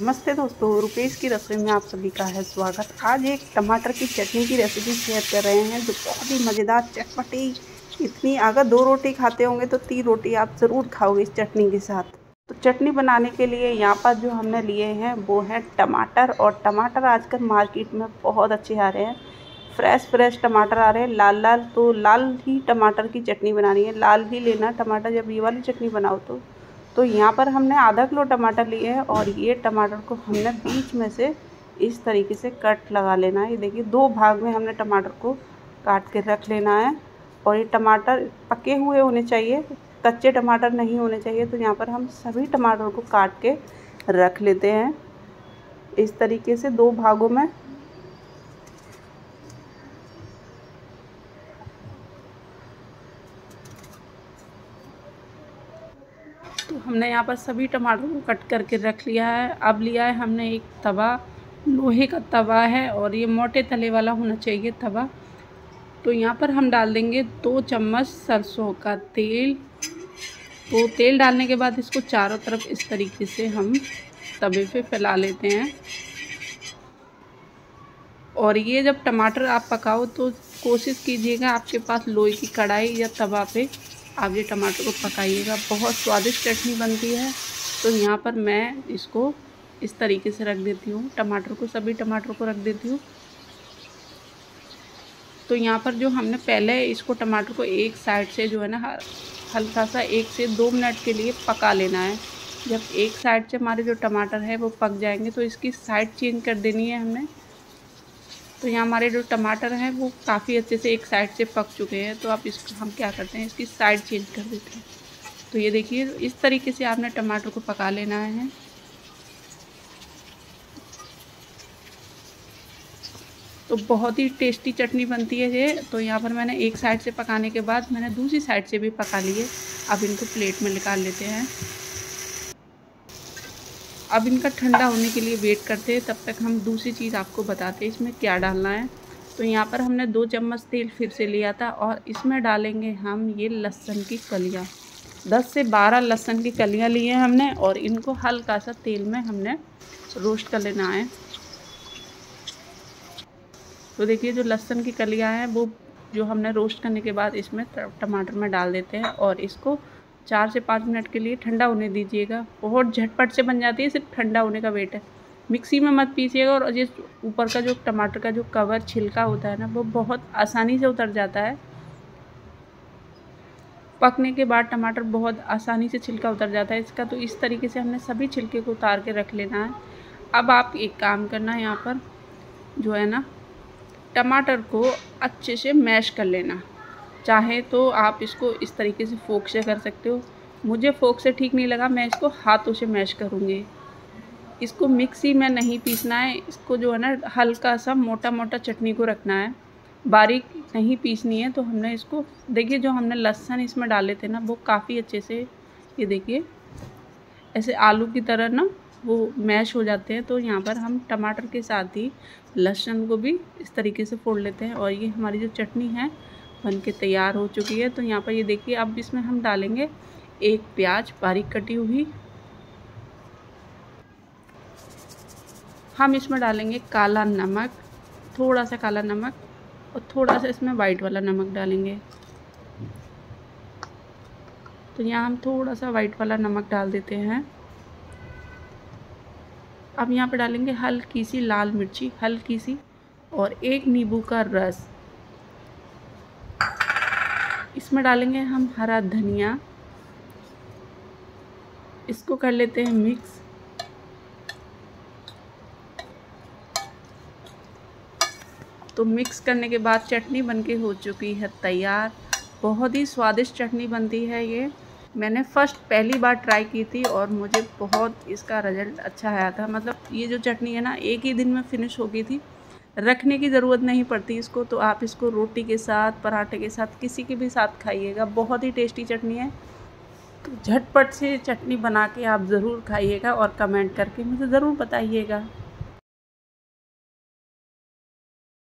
नमस्ते दोस्तों, रुपेश की रसोई में आप सभी का है स्वागत। आज एक टमाटर की चटनी की रेसिपी शेयर कर रहे हैं, जो बहुत ही मज़ेदार, चटपटी, इतनी अगर दो रोटी खाते होंगे तो तीन रोटी आप ज़रूर खाओगे इस चटनी के साथ। तो चटनी बनाने के लिए यहाँ पर जो हमने लिए हैं, वो हैं टमाटर। और टमाटर आजकल मार्केट में बहुत अच्छे आ रहे हैं। फ्रेश फ्रेश टमाटर आ रहे हैं। लाल लाल तो लाल ही टमाटर की चटनी बनानी है। लाल ही लेना टमाटर। जब ये वाली चटनी बनाओ तो तो यहाँ पर हमने आधा किलो टमाटर लिए हैं और ये टमाटर को हमने बीच में से इस तरीके से कट लगा लेना है। ये देखिए, दो भाग में हमने टमाटर को काट के रख लेना है और ये टमाटर पके हुए होने चाहिए, कच्चे टमाटर नहीं होने चाहिए। तो यहाँ पर हम सभी टमाटर को काट के रख लेते हैं। इस तरीके से दो भागों में तो हमने यहाँ पर सभी टमाटर को कट करके रख लिया है। अब लिया है हमने एक तवा, लोहे का तवा है और ये मोटे तले वाला होना चाहिए तवा। तो यहाँ पर हम डाल देंगे दो चम्मच सरसों का तेल। तो तेल डालने के बाद इसको चारों तरफ़ इस तरीके से हम तवे पे फैला लेते हैं। और ये जब टमाटर आप पकाओ तो कोशिश कीजिएगा आपके पास लोहे की कढ़ाई या तवा पे आप ये टमाटर को पकाइएगा। बहुत स्वादिष्ट चटनी बनती है। तो यहाँ पर मैं इसको इस तरीके से रख देती हूँ। टमाटर को, सभी टमाटर को रख देती हूँ। तो यहाँ पर जो हमने पहले इसको टमाटर को एक साइड से जो है ना हल्का सा एक से दो मिनट के लिए पका लेना है। जब एक साइड से हमारे जो टमाटर है वो पक जाएँगे तो इसकी साइड चेंज कर देनी है हमने तो यहाँ हमारे जो टमाटर हैं, वो काफ़ी अच्छे से एक साइड से पक चुके हैं। तो आप इसको हम क्या करते हैं, इसकी साइड चेंज कर देते हैं। तो ये देखिए, इस तरीके से आपने टमाटर को पका लेना है। तो बहुत ही टेस्टी चटनी बनती है ये। तो यहाँ पर मैंने एक साइड से पकाने के बाद मैंने दूसरी साइड से भी पका लिए अब इनको प्लेट में निकाल लेते हैं। अब इनका ठंडा होने के लिए वेट करते हैं, तब तक हम दूसरी चीज़ आपको बताते हैं, इसमें क्या डालना है। तो यहाँ पर हमने दो चम्मच तेल फिर से लिया था और इसमें डालेंगे हम ये लहसन की कलियाँ। दस से बारह लहसन की कलियाँ ली हैं हमने और इनको हल्का सा तेल में हमने रोस्ट कर लेना है। तो देखिए जो लहसन की कलियाँ हैं, वो जो हमने रोस्ट करने के बाद इसमें टमाटर में डाल देते हैं और इसको चार से पाँच मिनट के लिए ठंडा होने दीजिएगा। बहुत झटपट से बन जाती है, सिर्फ़ ठंडा होने का वेट है। मिक्सी में मत पीसिएगा और ये ऊपर का जो टमाटर का जो कवर छिलका होता है ना, वो बहुत आसानी से उतर जाता है। पकने के बाद टमाटर बहुत आसानी से छिलका उतर जाता है। इसका तो इस तरीके से हमने सभी छिलके को उतार के रख लेना है। अब आप एक काम करना है यहाँ पर, जो है ना, टमाटर को अच्छे से मैश कर लेना। चाहे तो आप इसको इस तरीके से फोक से कर सकते हो। मुझे फोक से ठीक नहीं लगा, मैं इसको हाथों से मैश करूँगी। इसको मिक्सी में नहीं पीसना है, इसको जो है ना हल्का सा मोटा मोटा चटनी को रखना है। बारीक नहीं पीसनी है तो हमने इसको, देखिए जो हमने लहसन इसमें डाले थे ना, वो काफ़ी अच्छे से, ये देखिए, ऐसे आलू की तरह ना वो मैश हो जाते हैं तो यहाँ पर हम टमाटर के साथ ही लहसुन को भी इस तरीके से फोड़ लेते हैं। और ये हमारी जो चटनी है बन के तैयार हो चुकी है। तो यहाँ पर ये देखिए, अब इसमें हम डालेंगे एक प्याज, बारीक कटी हुई। हम इसमें डालेंगे काला नमक थोड़ा सा काला नमक और थोड़ा सा इसमें वाइट वाला नमक डालेंगे। तो यहाँ हम थोड़ा सा वाइट वाला नमक डाल देते हैं। अब यहाँ पे डालेंगे हल्की सी लाल मिर्ची, हल्की सी और एक नींबू का रस। इसमें डालेंगे हम हरा धनिया। इसको कर लेते हैं मिक्स। तो मिक्स करने के बाद चटनी बनके हो चुकी है तैयार। बहुत ही स्वादिष्ट चटनी बनती है ये। मैंने फ़र्स्ट पहली बार ट्राई की थी और मुझे बहुत इसका रिज़ल्ट अच्छा आया था। मतलब ये जो चटनी है ना, एक ही दिन में फिनिश हो गई थी। रखने की ज़रूरत नहीं पड़ती इसको तो आप इसको रोटी के साथ, पराठे के साथ, किसी के भी साथ खाइएगा। बहुत ही टेस्टी चटनी है। तो झटपट से चटनी बना के आप ज़रूर खाइएगा और कमेंट करके मुझे ज़रूर बताइएगा।